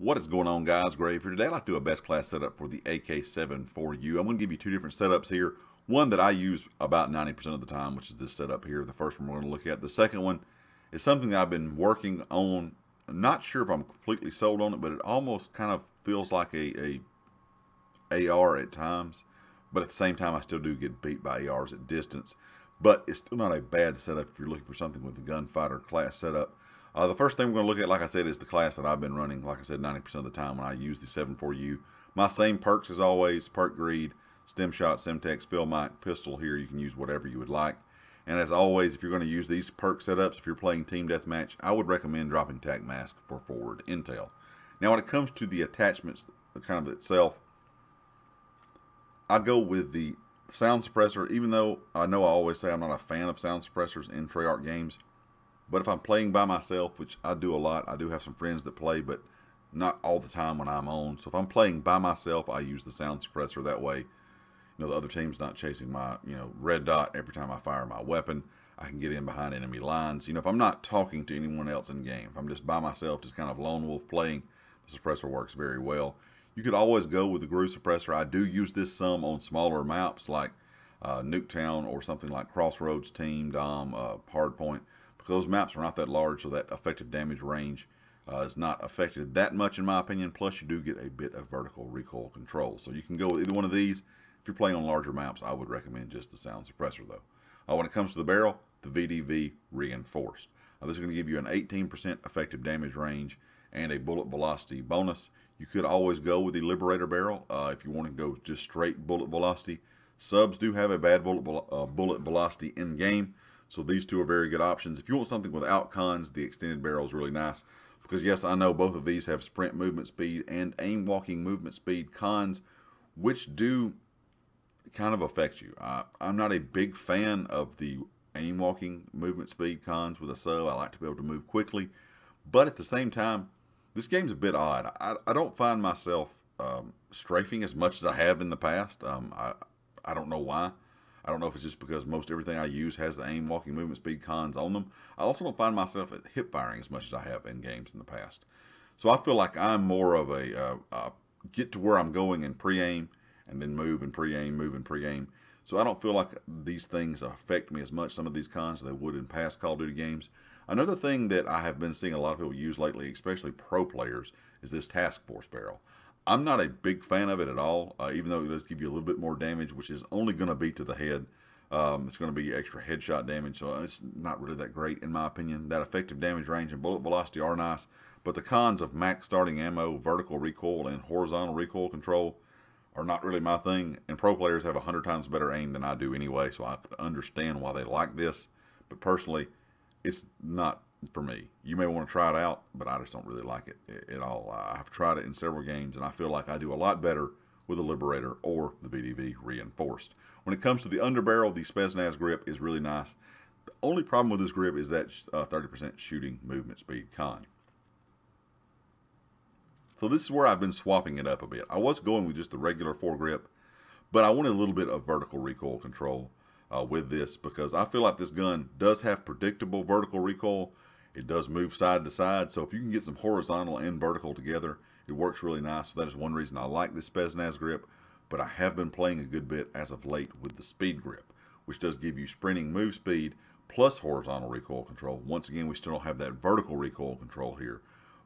What is going on guys? Grave here. Today I'd like to do a best class setup for the AK-74U. I'm going to give you two different setups here. One that I use about 90% of the time, which is this setup here. The first one we're going to look at. The second one is something I've been working on. I'm not sure if I'm completely sold on it, but it almost kind of feels like a, a AR at times. But at the same time, I still do get beat by ARs at distance. But it's still not a bad setup if you're looking for something with a gunfighter class setup. Uh, the first thing we're going to look at, like I said, is the class that I've been running, like I said, 90% of the time when I use the 74U. My same perks as always, Perk Greed, Stim Shot, Semtex, Field Mic, Pistol here. You can use whatever you would like. And as always, if you're going to use these perk setups, if you're playing Team Deathmatch, I would recommend dropping Tac Mask for forward intel. Now, when it comes to the attachments, kind of itself, I go with the sound suppressor, even though I know I always say I'm not a fan of sound suppressors in Treyarch games. But if I'm playing by myself, which I do a lot, I do have some friends that play, but not all the time when I'm on. So if I'm playing by myself, I use the sound suppressor that way. You know, the other team's not chasing my, you know, red dot every time I fire my weapon. I can get in behind enemy lines. You know, if I'm not talking to anyone else in game, if I'm just by myself, just kind of lone wolf playing, the suppressor works very well. You could always go with the GRU suppressor. I do use this some on smaller maps like uh, Nuketown or something like Crossroads Team, Dom, uh, Hardpoint those maps are not that large, so that effective damage range uh, is not affected that much in my opinion. Plus, you do get a bit of vertical recoil control. So you can go with either one of these. If you're playing on larger maps, I would recommend just the sound suppressor though. Uh, when it comes to the barrel, the VDV reinforced. Uh, this is going to give you an 18% effective damage range and a bullet velocity bonus. You could always go with the Liberator barrel uh, if you want to go just straight bullet velocity. Subs do have a bad bullet, uh, bullet velocity in game, so these two are very good options. If you want something without cons, the extended barrel is really nice. Because yes, I know both of these have sprint movement speed and aim walking movement speed cons, which do kind of affect you. I, I'm not a big fan of the aim walking movement speed cons with a sub. I like to be able to move quickly. But at the same time, this game's a bit odd. I, I don't find myself um, strafing as much as I have in the past. Um, I, I don't know why. I don't know if it's just because most everything I use has the aim, walking, movement, speed cons on them. I also don't find myself at hip firing as much as I have in games in the past. So I feel like I'm more of a uh, get to where I'm going and pre-aim and then move and pre-aim, move and pre-aim. So I don't feel like these things affect me as much, some of these cons, they would in past Call of Duty games. Another thing that I have been seeing a lot of people use lately, especially pro players, is this Task Force barrel. I'm not a big fan of it at all, uh, even though it does give you a little bit more damage, which is only going to be to the head. Um, it's going to be extra headshot damage, so it's not really that great in my opinion. That effective damage range and bullet velocity are nice, but the cons of max starting ammo, vertical recoil, and horizontal recoil control are not really my thing. And pro players have a hundred times better aim than I do anyway, so I understand why they like this. But personally, it's not for me. You may want to try it out, but I just don't really like it at all. I've tried it in several games, and I feel like I do a lot better with the Liberator or the VDV reinforced. When it comes to the underbarrel, the Spetsnaz grip is really nice. The only problem with this grip is that 30% uh, shooting movement speed con. So this is where I've been swapping it up a bit. I was going with just the regular foregrip, but I wanted a little bit of vertical recoil control uh, with this because I feel like this gun does have predictable vertical recoil, it does move side to side, so if you can get some horizontal and vertical together, it works really nice. So that is one reason I like this Spetsnaz grip, but I have been playing a good bit as of late with the speed grip, which does give you sprinting move speed plus horizontal recoil control. Once again, we still don't have that vertical recoil control here,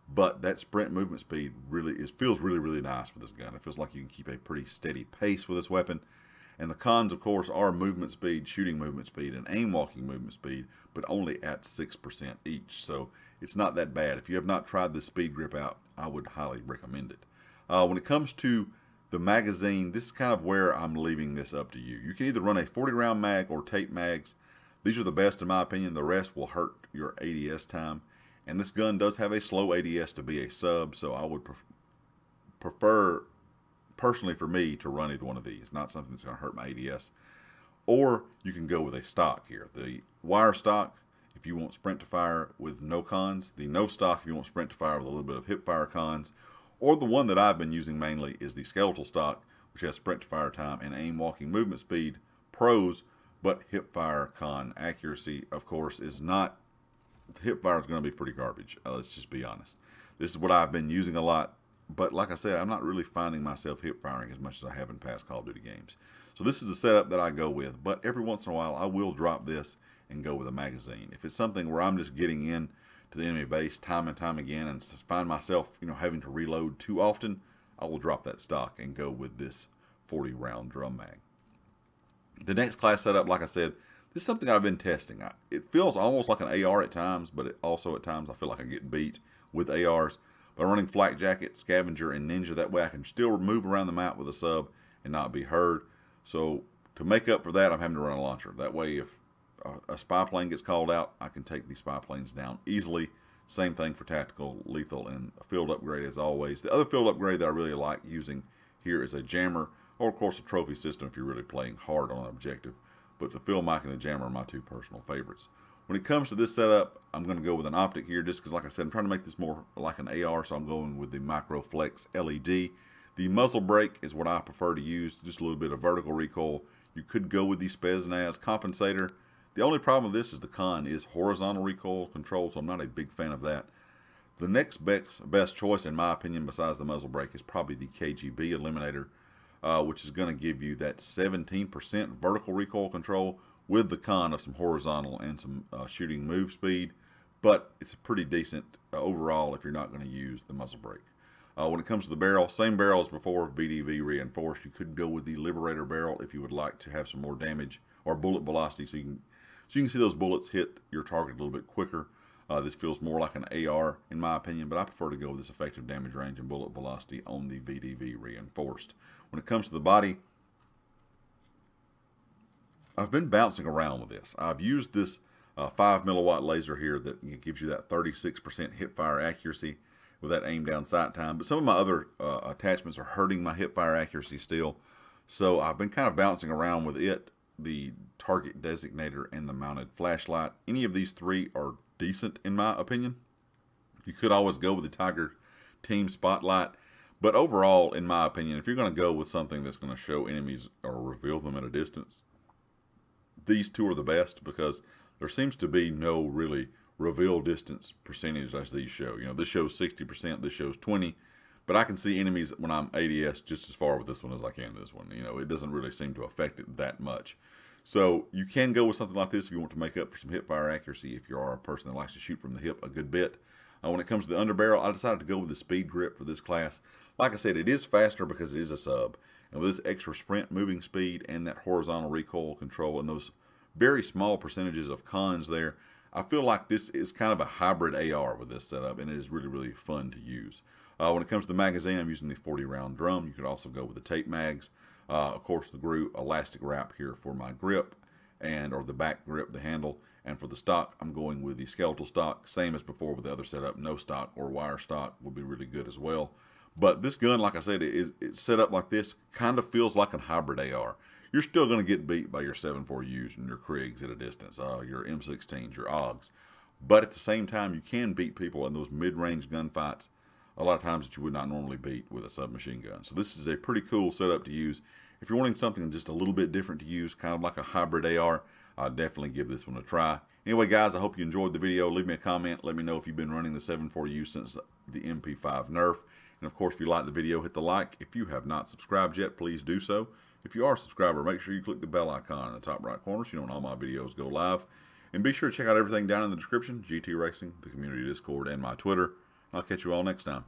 but that sprint movement speed really is feels really, really nice with this gun. It feels like you can keep a pretty steady pace with this weapon. And the cons, of course, are movement speed, shooting movement speed, and aim walking movement speed, but only at 6% each. So it's not that bad. If you have not tried this speed grip out, I would highly recommend it. Uh, when it comes to the magazine, this is kind of where I'm leaving this up to you. You can either run a 40 round mag or tape mags. These are the best in my opinion. The rest will hurt your ADS time. And this gun does have a slow ADS to be a sub, so I would prefer personally for me to run either one of these, not something that's going to hurt my ADS. Or you can go with a stock here. The wire stock, if you want sprint to fire with no cons. The no stock, if you want sprint to fire with a little bit of hip fire cons. Or the one that I've been using mainly is the skeletal stock, which has sprint to fire time and aim walking movement speed pros, but hip fire con accuracy, of course, is not. Hip fire is going to be pretty garbage. Uh, let's just be honest. This is what I've been using a lot but like I said, I'm not really finding myself hip firing as much as I have in past Call of Duty games. So this is the setup that I go with, but every once in a while I will drop this and go with a magazine. If it's something where I'm just getting in to the enemy base time and time again and find myself, you know, having to reload too often, I will drop that stock and go with this 40 round drum mag. The next class setup, like I said, this is something I've been testing. I, it feels almost like an AR at times, but it also at times I feel like I get beat with ARs. I'm running Flak Jacket, Scavenger, and Ninja. That way I can still move around the map with a sub and not be heard. So to make up for that, I'm having to run a launcher. That way if a, a spy plane gets called out, I can take these spy planes down easily. Same thing for tactical, lethal, and field upgrade as always. The other field upgrade that I really like using here is a jammer, or of course a trophy system if you're really playing hard on an objective. But the field mic and the jammer are my two personal favorites. When it comes to this setup, I'm going to go with an optic here just because, like I said, I'm trying to make this more like an AR, so I'm going with the Microflex LED. The muzzle brake is what I prefer to use, just a little bit of vertical recoil. You could go with the Spetsnaz compensator. The only problem with this is the con is horizontal recoil control, so I'm not a big fan of that. The next best, best choice, in my opinion, besides the muzzle brake, is probably the KGB Eliminator, uh, which is going to give you that 17% vertical recoil control with the con of some horizontal and some uh, shooting move speed. But it's a pretty decent uh, overall if you're not going to use the muzzle brake. Uh, when it comes to the barrel, same barrel as before, VDV reinforced. You could go with the Liberator barrel if you would like to have some more damage or bullet velocity so you can so you can see those bullets hit your target a little bit quicker. Uh, this feels more like an AR in my opinion, but I prefer to go with this effective damage range and bullet velocity on the VDV reinforced. When it comes to the body, I've been bouncing around with this. I've used this uh, 5 milliwatt laser here that gives you that 36% hip fire accuracy with that aim down sight time. But some of my other uh, attachments are hurting my hip fire accuracy still. So I've been kind of bouncing around with it the target designator, and the mounted flashlight. Any of these three are decent in my opinion. You could always go with the Tiger Team Spotlight. But overall, in my opinion, if you're going to go with something that's going to show enemies or reveal them at a distance, these two are the best because there seems to be no really reveal distance percentage as these show. You know, this shows 60%, this shows 20 but I can see enemies when I'm ADS just as far with this one as I can this one. You know, it doesn't really seem to affect it that much. So you can go with something like this if you want to make up for some hip fire accuracy if you are a person that likes to shoot from the hip a good bit. Uh, when it comes to the underbarrel, I decided to go with the speed grip for this class. Like I said, it is faster because it is a sub. And with this extra sprint moving speed and that horizontal recoil control and those very small percentages of cons there, I feel like this is kind of a hybrid AR with this setup and it is really, really fun to use. Uh, when it comes to the magazine, I'm using the 40 round drum. You could also go with the tape mags. Uh, of course, the GRU elastic wrap here for my grip and or the back grip, the handle. And for the stock, I'm going with the skeletal stock, same as before with the other setup. No stock or wire stock would be really good as well. But this gun, like I said, it's set up like this, kind of feels like a hybrid AR. You're still going to get beat by your 7.4Us and your Kriegs at a distance, uh, your M16s, your AUGs. But at the same time, you can beat people in those mid-range gunfights a lot of times that you would not normally beat with a submachine gun. So this is a pretty cool setup to use. If you're wanting something just a little bit different to use, kind of like a hybrid AR, I'd definitely give this one a try. Anyway, guys, I hope you enjoyed the video. Leave me a comment. Let me know if you've been running the 74U since the MP5 Nerf. And of course, if you like the video, hit the like. If you have not subscribed yet, please do so. If you are a subscriber, make sure you click the bell icon in the top right corner so you know when all my videos go live. And be sure to check out everything down in the description, GT Racing, the community Discord, and my Twitter. I'll catch you all next time.